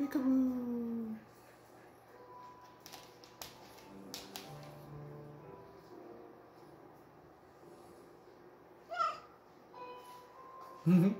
Peekaboo. Mm-hmm.